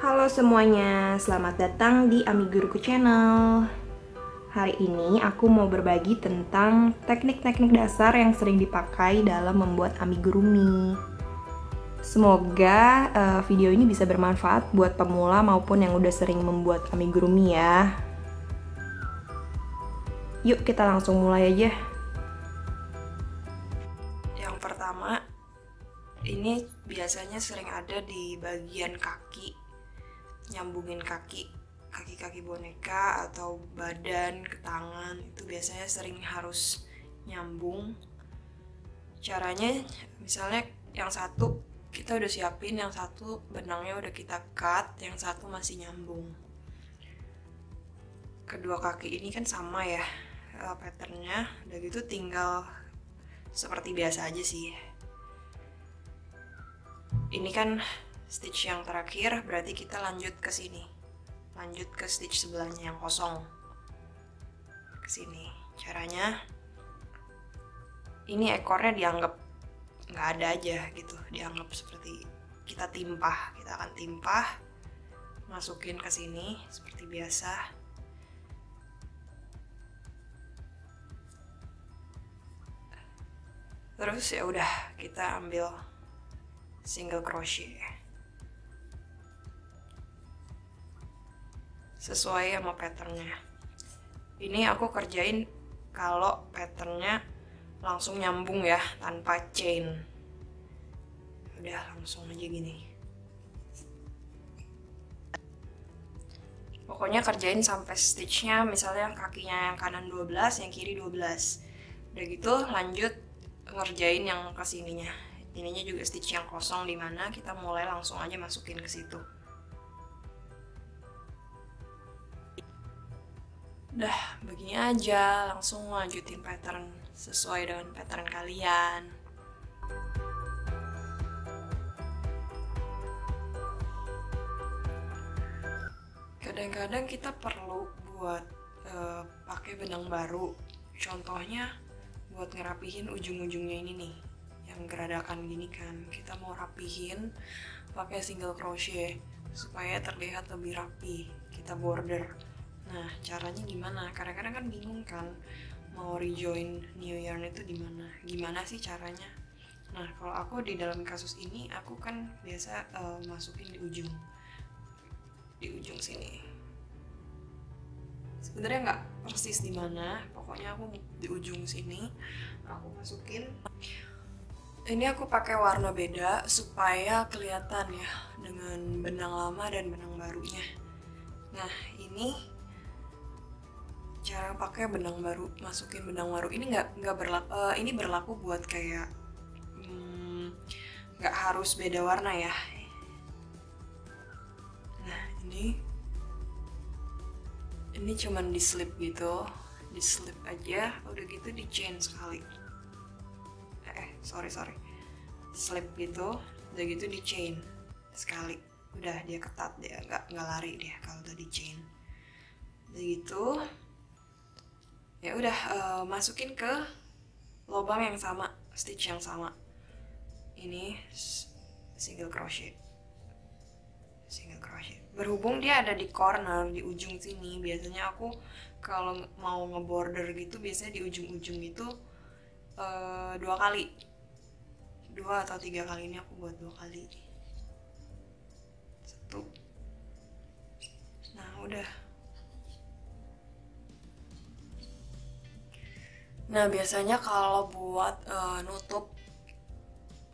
Halo semuanya, selamat datang di Amiguruku Channel. Hari ini aku mau berbagi tentang teknik-teknik dasar yang sering dipakai dalam membuat amigurumi. Semoga uh, video ini bisa bermanfaat buat pemula maupun yang udah sering membuat amigurumi ya. Yuk kita langsung mulai aja. Yang pertama, ini biasanya sering ada di bagian kaki nyambungin kaki kaki-kaki boneka atau badan ke tangan itu biasanya sering harus nyambung. Caranya misalnya yang satu kita udah siapin yang satu benangnya udah kita cut yang satu masih nyambung. Kedua kaki ini kan sama ya eh, patternnya. Udah gitu tinggal seperti biasa aja sih. Ini kan stitch yang terakhir berarti kita lanjut ke sini. Lanjut ke stitch sebelahnya yang kosong. Ke sini. Caranya ini ekornya dianggap nggak ada aja gitu. Dianggap seperti kita timpah. Kita akan timpah masukin ke sini seperti biasa. Terus ya udah kita ambil single crochet sesuai sama patternnya. Ini aku kerjain kalau patternnya langsung nyambung ya tanpa chain. Udah langsung aja gini. Pokoknya kerjain sampai stitchnya misalnya kakinya yang kanan 12 yang kiri 12 udah gitu lanjut ngerjain yang ke sininya. Ininya juga stitch yang kosong di mana kita mulai langsung aja masukin ke situ udah begini aja langsung lanjutin pattern sesuai dengan pattern kalian. Kadang-kadang kita perlu buat uh, pakai benang baru. Contohnya buat ngerapihin ujung-ujungnya ini nih yang geradakan gini kan. Kita mau rapihin pakai single crochet supaya terlihat lebih rapi. Kita border Nah, caranya gimana? Kadang-kadang kan bingung kan mau rejoin new yarn itu gimana? Gimana sih caranya? Nah, kalau aku di dalam kasus ini aku kan biasa uh, masukin di ujung. Di ujung sini. Sebenarnya nggak persis di mana, pokoknya aku di ujung sini aku masukin ini aku pakai warna beda supaya kelihatan ya dengan benang lama dan benang barunya. Nah, ini cara pakai benang baru masukin benang baru. Ini nggak nggak berlaku uh, ini berlaku buat kayak hmm, nggak hmm, harus beda warna ya. Nah ini ini cuman di slip gitu. Di slip aja udah gitu di chain sekali. Eh, eh sorry sorry. Slip gitu udah gitu di chain sekali. Udah dia ketat dia nggak nggak lari dia kalau udah di chain. Udah gitu ya udah uh, masukin ke lubang yang sama stitch yang sama. Ini single crochet. Single crochet. Berhubung dia ada di corner di ujung sini biasanya aku kalau mau ngeborder gitu biasanya di ujung-ujung itu uh, dua kali. Dua atau tiga kali ini aku buat dua kali. Satu. Nah udah Nah biasanya kalau buat uh, nutup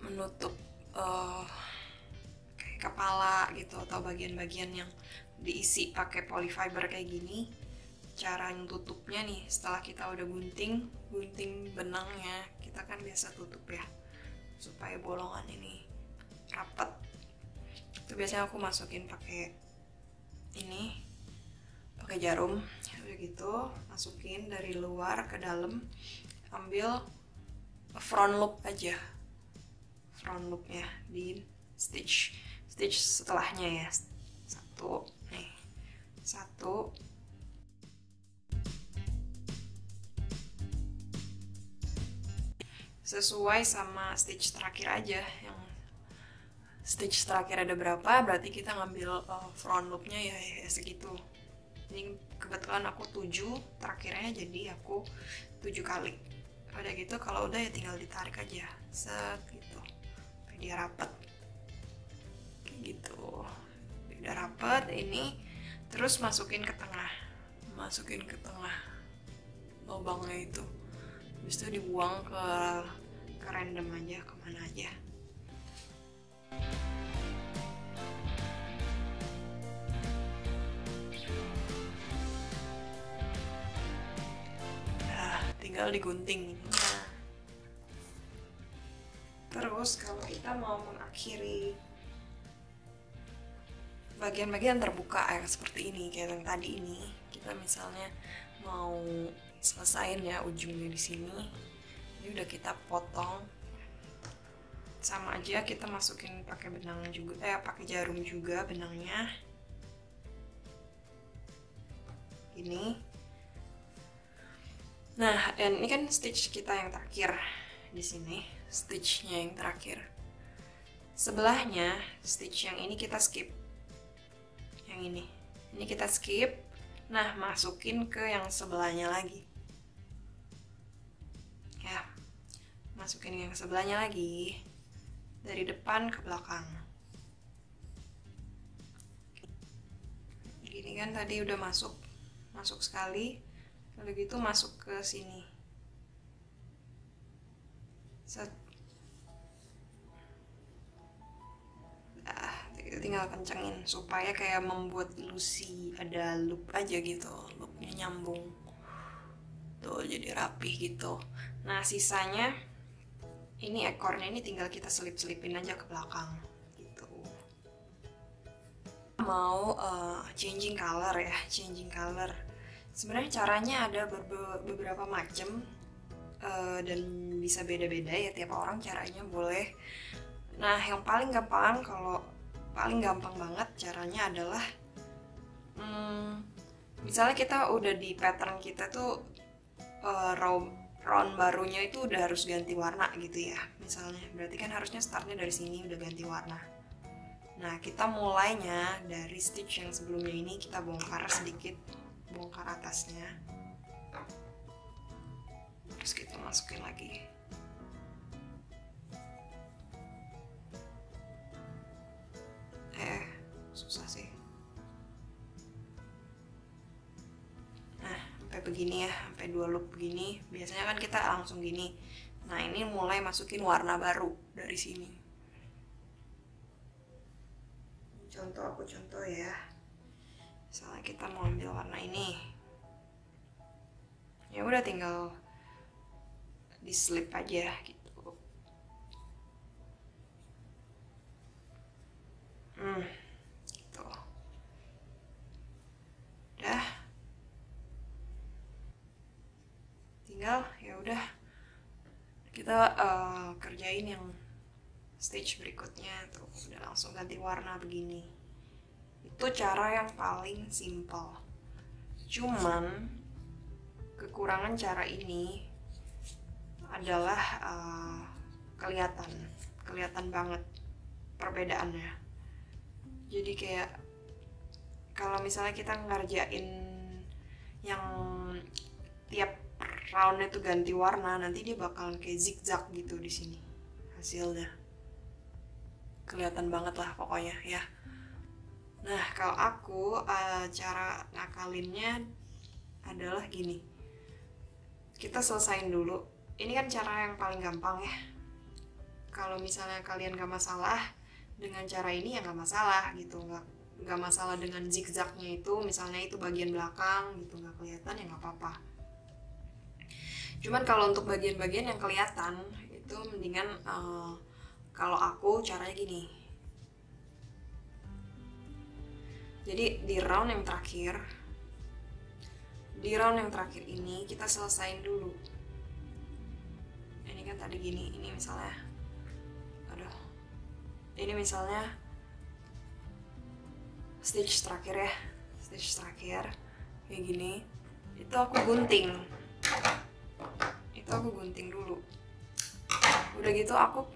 menutup uh, kepala gitu atau bagian-bagian yang diisi pakai polyfiber kayak gini cara tutupnya nih setelah kita udah gunting gunting benangnya kita kan biasa tutup ya supaya bolongan ini rapat itu biasanya aku masukin pakai ini pakai jarum gitu masukin dari luar ke dalam ambil front loop aja. Front loopnya di stitch stitch setelahnya ya. Satu nih. Satu. Sesuai sama stitch terakhir aja yang stitch terakhir ada berapa berarti kita ngambil uh, front loopnya ya, ya segitu ini kebetulan aku 7 terakhirnya jadi aku 7 kali. Udah gitu kalau udah ya tinggal ditarik aja. Set gitu. Sampai dia rapet. Kayak gitu. Udah rapet ini terus masukin ke tengah. Masukin ke tengah lubangnya itu. Habis itu dibuang ke ke random aja ke mana aja tinggal digunting. Terus kalau kita mau mengakhiri bagian-bagian terbuka ya seperti ini kayak yang tadi ini kita misalnya mau selesain ya ujungnya di sini. Ini udah kita potong. Sama aja kita masukin pakai benang juga eh pakai jarum juga benangnya. Ini nah dan ini kan stitch kita yang terakhir di sini stitchnya yang terakhir. Sebelahnya stitch yang ini kita skip. Yang ini. Ini kita skip. Nah masukin ke yang sebelahnya lagi. Ya masukin yang sebelahnya lagi. Dari depan ke belakang. Gini kan tadi udah masuk. Masuk sekali kalau gitu masuk ke sini. Set. Ah, tinggal kencengin supaya kayak membuat ilusi ada loop aja gitu loopnya nyambung. Tuh jadi rapih gitu. Nah sisanya ini ekornya ini tinggal kita selip-selipin aja ke belakang gitu. Mau uh, changing color ya changing color sebenarnya caranya ada beberapa macam uh, dan bisa beda-beda ya tiap orang caranya boleh. Nah yang paling gampang kalau paling gampang banget caranya adalah hmm, misalnya kita udah di pattern kita tuh uh, round barunya itu udah harus ganti warna gitu ya misalnya. Berarti kan harusnya startnya dari sini udah ganti warna. Nah kita mulainya dari stitch yang sebelumnya ini kita bongkar sedikit bongkar atasnya. Terus kita masukin lagi. Eh susah sih. Sampai begini ya sampai dua loop begini. Biasanya kan kita langsung gini. Nah ini mulai masukin warna baru dari sini. Contoh aku contoh ya misalnya kita mau ambil warna ini. Ya udah tinggal di slip aja gitu. Hmm tinggal ya udah. Kita uh, kerjain yang stage berikutnya tuh. Udah langsung ganti warna begini itu cara yang paling simple. Cuman kekurangan cara ini adalah uh, kelihatan kelihatan banget perbedaannya. Jadi kayak kalau misalnya kita ngerjain yang tiap roundnya tuh ganti warna nanti dia bakalan kayak zigzag gitu di sini hasilnya. Kelihatan banget lah pokoknya ya nah kalau aku uh, cara ngakalinnya adalah gini. Kita selesain dulu. Ini kan cara yang paling gampang ya. Kalau misalnya kalian gak masalah dengan cara ini ya nggak masalah gitu. Nggak nggak masalah dengan zigzagnya itu misalnya itu bagian belakang gitu nggak kelihatan ya nggak apa-apa. Cuman kalau untuk bagian-bagian yang kelihatan itu mendingan uh, kalau aku caranya gini jadi di round yang terakhir di round yang terakhir ini kita selesain dulu. Ini kan tadi gini ini misalnya aduh ini misalnya stitch terakhir ya stitch terakhir kayak gini. Itu aku gunting. Itu aku gunting dulu. Udah gitu aku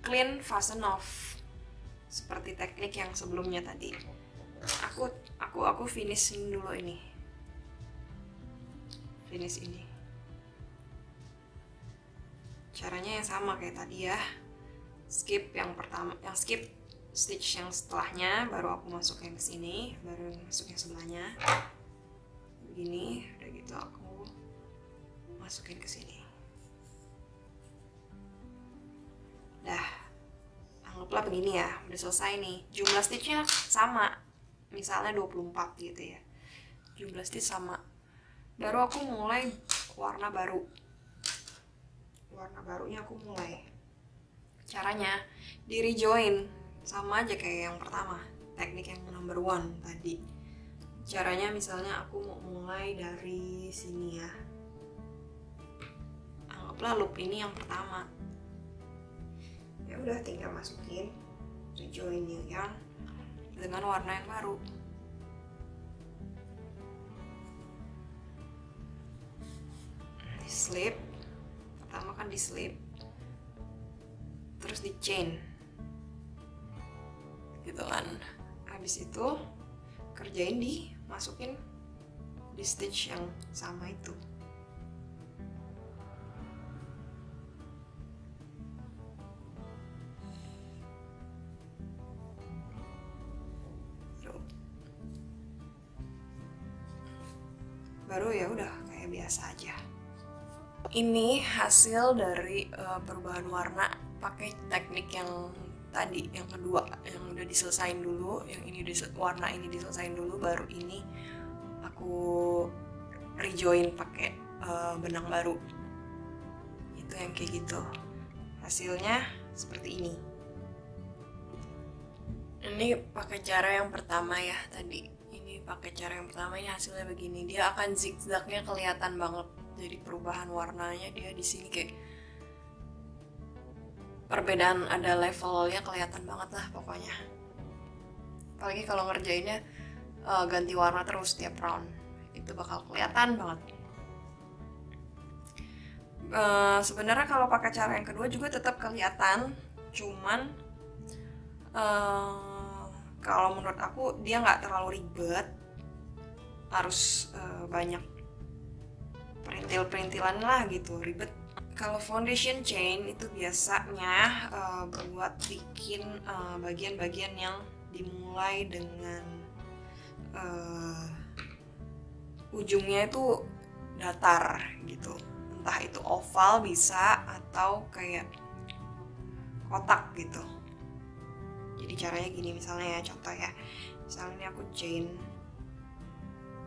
clean fasten off seperti teknik yang sebelumnya tadi aku aku aku finishing dulu ini. Finish ini. Caranya yang sama kayak tadi ya. Skip yang pertama yang skip stitch yang setelahnya baru aku masuk yang ke sini baru masuk yang sebelahnya. Begini udah gitu aku masukin ke sini dah anggaplah begini ya udah selesai nih. Jumlah stitchnya sama misalnya 24 gitu ya. jumlah stitch sama. Baru aku mulai warna baru. Warna barunya aku mulai. Caranya di rejoin sama aja kayak yang pertama teknik yang number one tadi. Caranya misalnya aku mau mulai dari sini ya. Anggaplah loop ini yang pertama. Ya udah tinggal masukin rejoin yang dengan warna yang baru. Di slip pertama kan di slip terus di chain. Gitu kan. Habis itu kerjain di masukin di stitch yang sama itu baru ya udah kayak biasa aja. Ini hasil dari uh, perubahan warna pakai teknik yang tadi yang kedua yang udah diselesain dulu yang ini warna ini diselesain dulu baru ini aku rejoin pakai uh, benang baru. Itu yang kayak gitu. Hasilnya seperti ini. Ini pakai cara yang pertama ya tadi pakai cara yang pertama ini hasilnya begini. Dia akan zigzagnya kelihatan banget jadi perubahan warnanya dia di sini kayak perbedaan ada levelnya kelihatan banget lah pokoknya. Apalagi kalau ngerjainnya uh, ganti warna terus tiap round itu bakal kelihatan banget. Uh, sebenarnya kalau pakai cara yang kedua juga tetap kelihatan cuman uh, kalau menurut aku dia nggak terlalu ribet harus uh, banyak perintil-perintilan lah gitu ribet. Kalau foundation chain itu biasanya uh, buat bikin bagian-bagian uh, yang dimulai dengan uh, ujungnya itu datar gitu. Entah itu oval bisa atau kayak kotak gitu. Jadi caranya gini misalnya ya contoh ya. Misalnya ini aku chain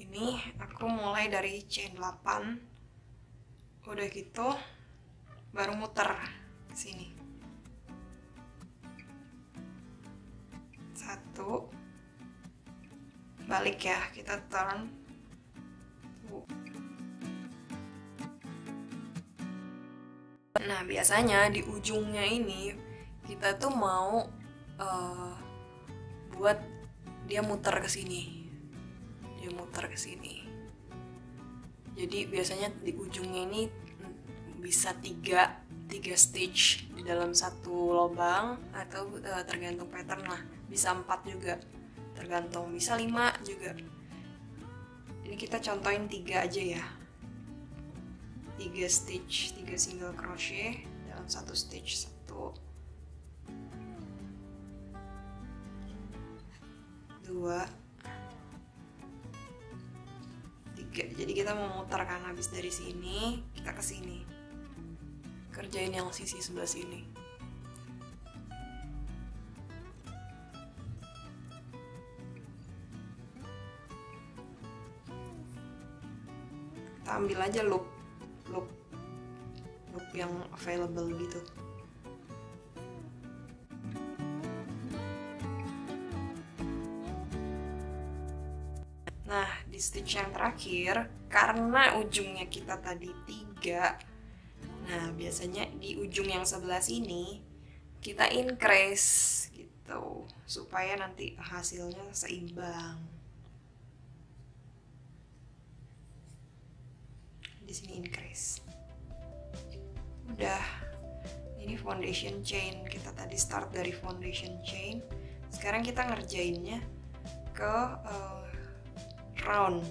ini aku mulai dari chain 8 udah gitu baru muter ke sini. Satu. Balik ya kita turn. Nah biasanya di ujungnya ini kita tuh mau uh, buat dia muter ke sini muter ke sini. Jadi biasanya di ujungnya ini bisa tiga tiga stitch di dalam satu lubang atau uh, tergantung pattern lah. Bisa empat juga tergantung. Bisa 5 juga. Ini kita contohin tiga aja ya. Tiga stitch tiga single crochet dalam satu stitch satu dua jadi kita mau muter kan habis dari sini kita ke sini. Kerjain yang sisi sebelah sini. Kita ambil aja loop loop loop yang available gitu stitch yang terakhir karena ujungnya kita tadi tiga. Nah biasanya di ujung yang sebelah sini kita increase gitu supaya nanti hasilnya seimbang. Di sini increase. Udah. Ini foundation chain. Kita tadi start dari foundation chain. Sekarang kita ngerjainnya ke uh, round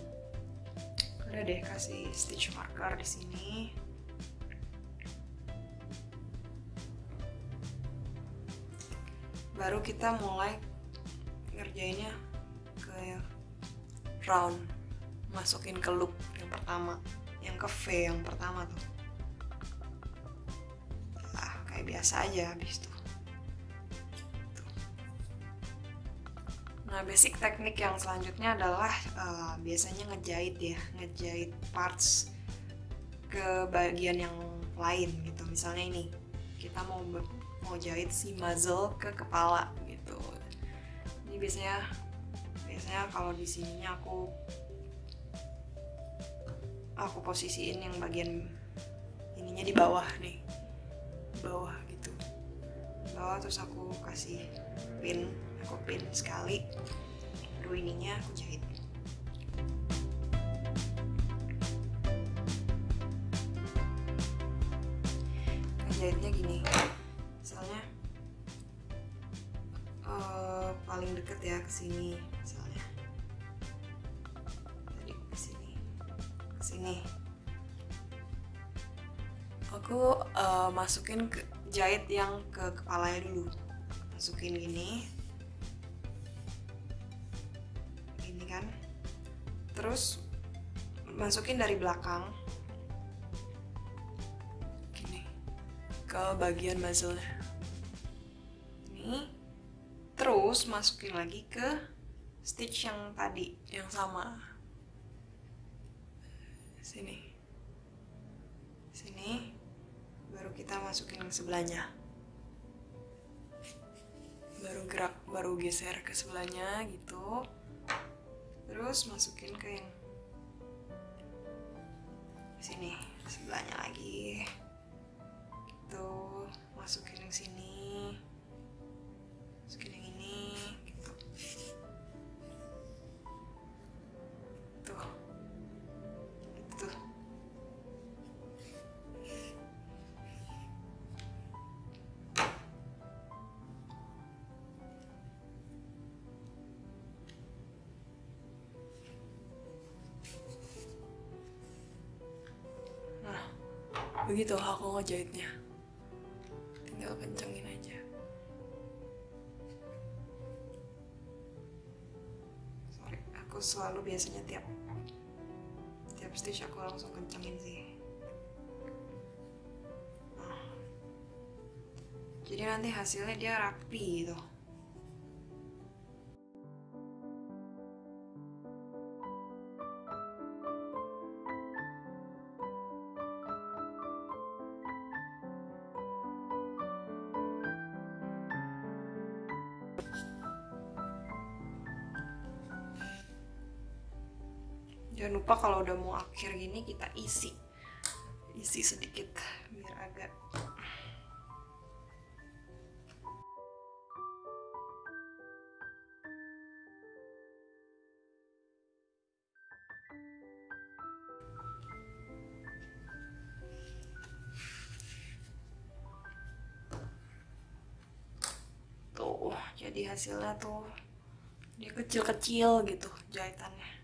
udah deh kasih stitch marker di sini. Baru kita mulai ngerjainnya ke round masukin ke loop yang pertama. Yang ke V yang pertama tuh. Ah kayak biasa aja habis tuh Nah, basic teknik yang selanjutnya adalah uh, biasanya ngejahit ya, ngejahit parts ke bagian yang lain gitu. Misalnya ini, kita mau mau jahit si muzzle ke kepala gitu. Ini biasanya biasanya kalau di sininya aku aku posisiin yang bagian ininya di bawah nih di bawah gitu. Di bawah terus aku kasih pin aku pin sekali. Baru ininya aku jahit. Jahitnya gini. Paling deket ya ke sini misalnya. Tadi ke sini. Ke sini. Aku uh, masukin ke jahit yang ke kepalanya dulu. Masukin gini terus masukin dari belakang. Gini ke bagian muzzle ini terus masukin lagi ke stitch yang tadi yang sama. Sini. Sini baru kita masukin yang sebelahnya. Baru gerak baru geser ke sebelahnya gitu terus masukin ke yang sini sebelahnya lagi. Gitu masukin yang sini begitu aku ngejahitnya. Tinggal kencengin aja. Sorry aku selalu biasanya tiap tiap stitch aku langsung kencengin sih. Jadi nanti hasilnya dia rapi gitu jangan lupa kalau udah mau akhir gini kita isi. Isi sedikit biar agak jadi hasilnya tuh dia kecil-kecil gitu jahitannya